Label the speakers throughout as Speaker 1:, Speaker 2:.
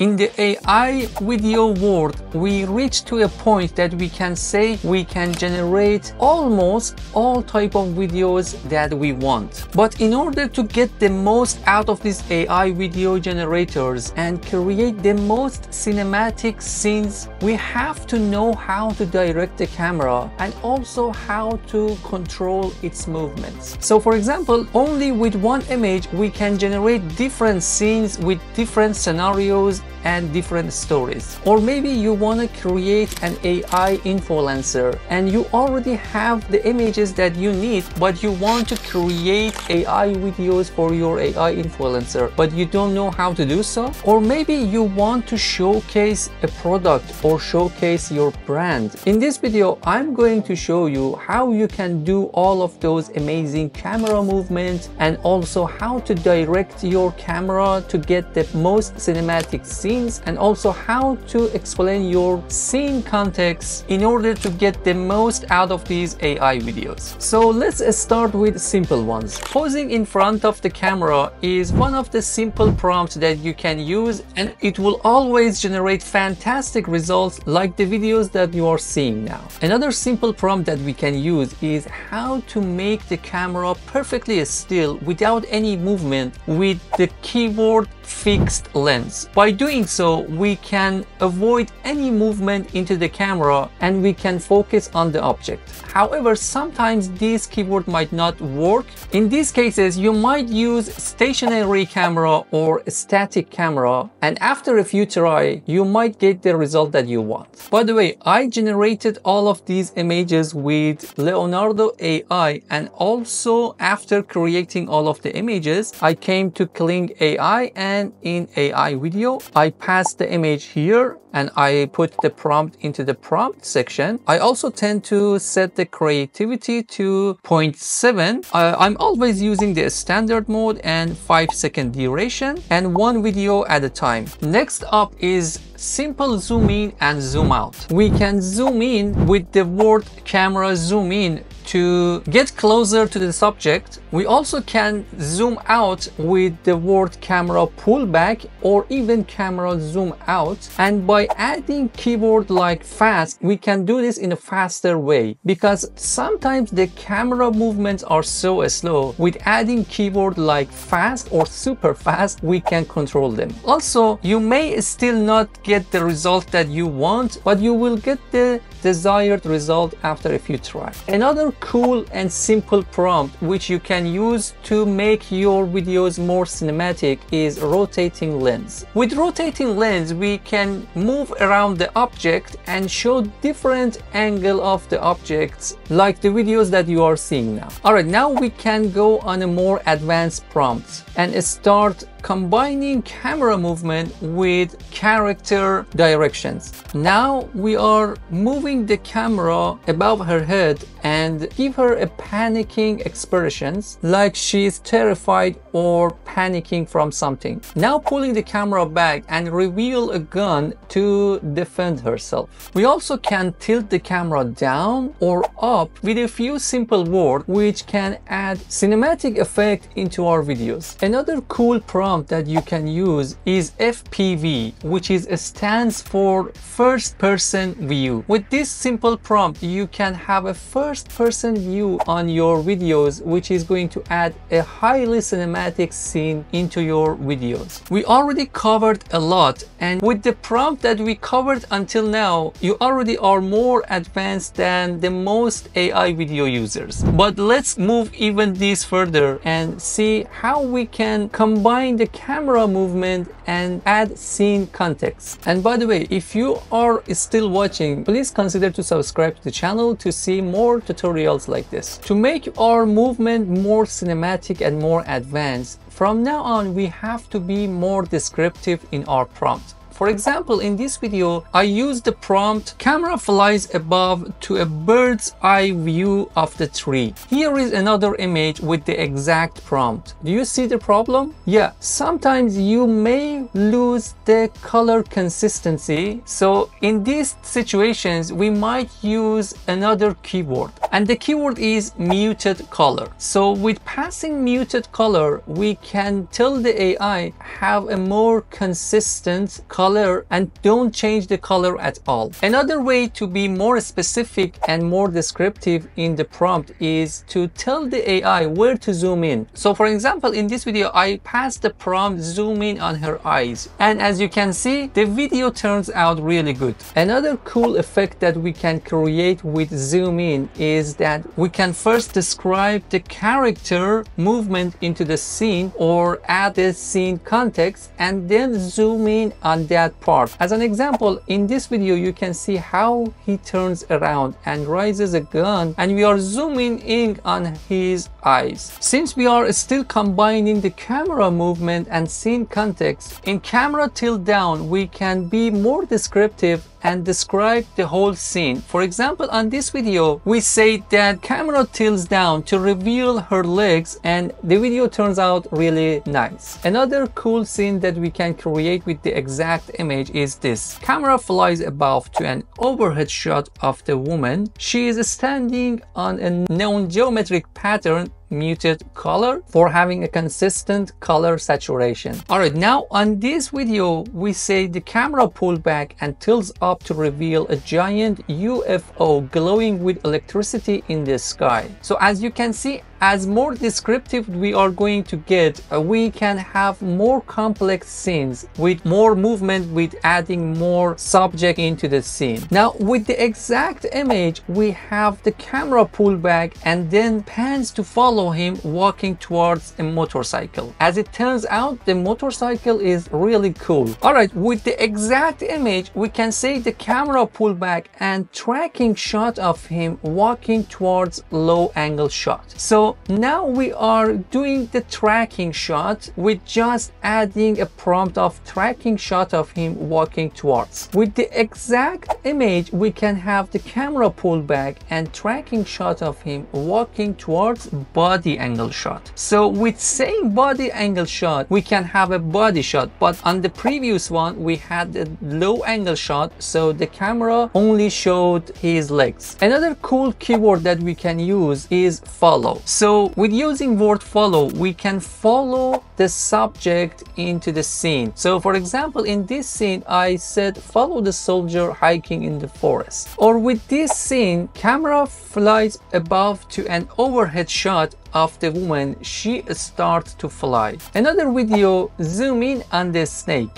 Speaker 1: In the AI video world, we reach to a point that we can say we can generate almost all type of videos that we want. But in order to get the most out of these AI video generators and create the most cinematic scenes, we have to know how to direct the camera and also how to control its movements. So for example, only with one image, we can generate different scenes with different scenarios and different stories. Or maybe you want to create an AI influencer and you already have the images that you need, but you want to create AI videos for your AI influencer, but you don't know how to do so. Or maybe you want to showcase a product or showcase your brand. In this video, I'm going to show you how you can do all of those amazing camera movements and also how to direct your camera to get the most cinematic scene scenes and also how to explain your scene context in order to get the most out of these AI videos. So let's start with simple ones. Posing in front of the camera is one of the simple prompts that you can use and it will always generate fantastic results like the videos that you are seeing now. Another simple prompt that we can use is how to make the camera perfectly still without any movement with the keyword fixed lens. By doing so, we can avoid any movement into the camera and we can focus on the object. However, sometimes this keyboard might not work. In these cases, you might use stationary camera or static camera and after a few try, you might get the result that you want. By the way, I generated all of these images with Leonardo AI and also after creating all of the images, I came to Kling AI and and in AI video, I pass the image here and I put the prompt into the prompt section. I also tend to set the creativity to 0.7. Uh, I'm always using the standard mode and 5 second duration and one video at a time. Next up is simple zoom in and zoom out. We can zoom in with the word camera zoom in to get closer to the subject, we also can zoom out with the word camera pullback or even camera zoom out. And by adding keyword like fast, we can do this in a faster way because sometimes the camera movements are so slow. With adding keyword like fast or super fast, we can control them. Also, you may still not get the result that you want, but you will get the desired result after a few tries. Another cool and simple prompt which you can use to make your videos more cinematic is rotating lens. With rotating lens we can move around the object and show different angle of the objects like the videos that you are seeing now. Alright now we can go on a more advanced prompt and start combining camera movement with character directions. Now we are moving the camera above her head and give her a panicking expressions like she's terrified or panicking from something. Now pulling the camera back and reveal a gun to defend herself. We also can tilt the camera down or up with a few simple words which can add cinematic effect into our videos. Another cool prompt that you can use is FPV which is stands for first person view. With this simple prompt you can have a first person view on your videos which is going to add a highly cinematic scene into your videos. We already covered a lot and with the prompt that we covered until now you already are more advanced than the most AI video users. But let's move even this further and see how we can combine the camera movement and add scene context. And by the way, if you are still watching, please consider to subscribe to the channel to see more tutorials like this. To make our movement more cinematic and more advanced, from now on we have to be more descriptive in our prompt. For example, in this video, I use the prompt camera flies above to a bird's eye view of the tree. Here is another image with the exact prompt. Do you see the problem? Yeah, sometimes you may lose the color consistency. So in these situations, we might use another keyword and the keyword is muted color. So with passing muted color, we can tell the AI have a more consistent color color and don't change the color at all. Another way to be more specific and more descriptive in the prompt is to tell the AI where to zoom in. So for example, in this video, I passed the prompt zoom in on her eyes. And as you can see, the video turns out really good. Another cool effect that we can create with zoom in is that we can first describe the character movement into the scene or add the scene context and then zoom in on that part. As an example, in this video, you can see how he turns around and raises a gun and we are zooming in on his eyes. Since we are still combining the camera movement and scene context, in camera tilt down, we can be more descriptive and describe the whole scene. For example, on this video, we say that camera tilts down to reveal her legs and the video turns out really nice. Another cool scene that we can create with the exact image is this. Camera flies above to an overhead shot of the woman. She is standing on a known geometric pattern muted color for having a consistent color saturation. Alright, now on this video, we say the camera pull back and tilts up to reveal a giant UFO glowing with electricity in the sky. So as you can see, as more descriptive we are going to get, uh, we can have more complex scenes with more movement with adding more subject into the scene. Now with the exact image, we have the camera pull back and then pans to follow him walking towards a motorcycle. As it turns out, the motorcycle is really cool. Alright, with the exact image, we can say the camera pull back and tracking shot of him walking towards low angle shot. So now we are doing the tracking shot with just adding a prompt of tracking shot of him walking towards. With the exact image, we can have the camera pull back and tracking shot of him walking towards body angle shot. So with same body angle shot, we can have a body shot, but on the previous one, we had a low angle shot, so the camera only showed his legs. Another cool keyword that we can use is follow. So so with using word follow, we can follow the subject into the scene. So for example, in this scene, I said follow the soldier hiking in the forest. Or with this scene, camera flies above to an overhead shot of the woman. She starts to fly. Another video, zoom in on the snake.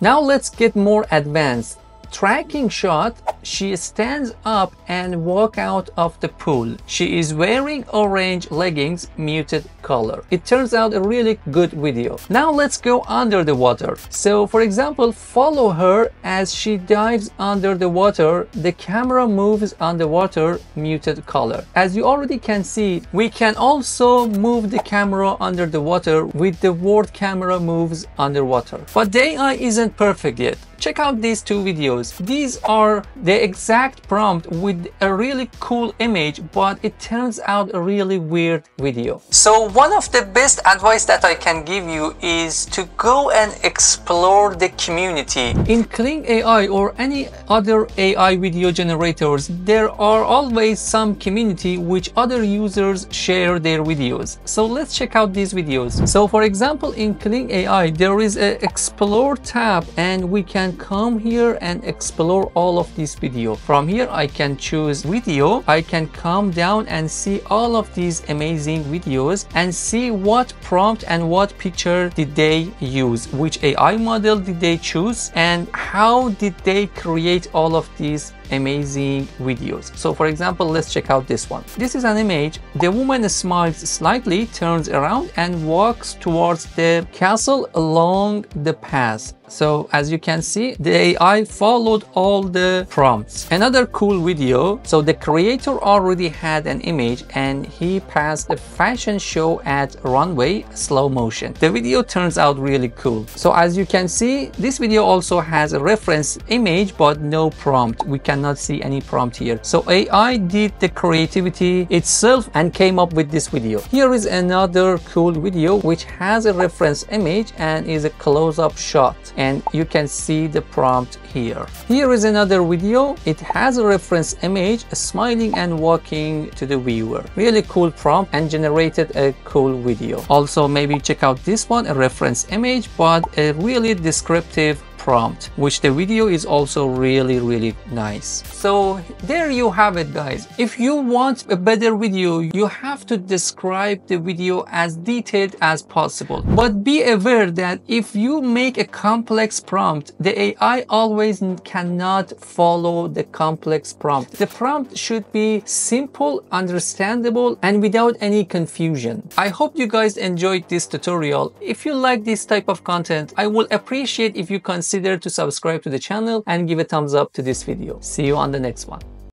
Speaker 1: Now let's get more advanced tracking shot, she stands up and walk out of the pool. She is wearing orange leggings, muted color. It turns out a really good video. Now let's go under the water. So for example, follow her as she dives under the water. The camera moves underwater, muted color. As you already can see, we can also move the camera under the water with the word camera moves underwater. But AI isn't perfect yet check out these two videos. These are the exact prompt with a really cool image, but it turns out a really weird video. So one of the best advice that I can give you is to go and explore the community. In Kling AI or any other AI video generators, there are always some community which other users share their videos. So let's check out these videos. So for example, in Kling AI, there is an explore tab and we can come here and explore all of this video. From here, I can choose video. I can come down and see all of these amazing videos and see what prompt and what picture did they use, which AI model did they choose, and how did they create all of these amazing videos. So for example, let's check out this one. This is an image. The woman smiles slightly, turns around and walks towards the castle along the path. So as you can see, the AI followed all the prompts. Another cool video. So the creator already had an image and he passed a fashion show at runway slow motion. The video turns out really cool. So as you can see, this video also has a reference image, but no prompt. We can cannot see any prompt here. So AI did the creativity itself and came up with this video. Here is another cool video which has a reference image and is a close-up shot and you can see the prompt here. Here is another video. It has a reference image smiling and walking to the viewer. Really cool prompt and generated a cool video. Also maybe check out this one, a reference image but a really descriptive prompt which the video is also really really nice. So there you have it guys. If you want a better video you have to describe the video as detailed as possible. But be aware that if you make a complex prompt the AI always cannot follow the complex prompt. The prompt should be simple understandable and without any confusion. I hope you guys enjoyed this tutorial. If you like this type of content I will appreciate if you consider consider to subscribe to the channel and give a thumbs up to this video. See you on the next one.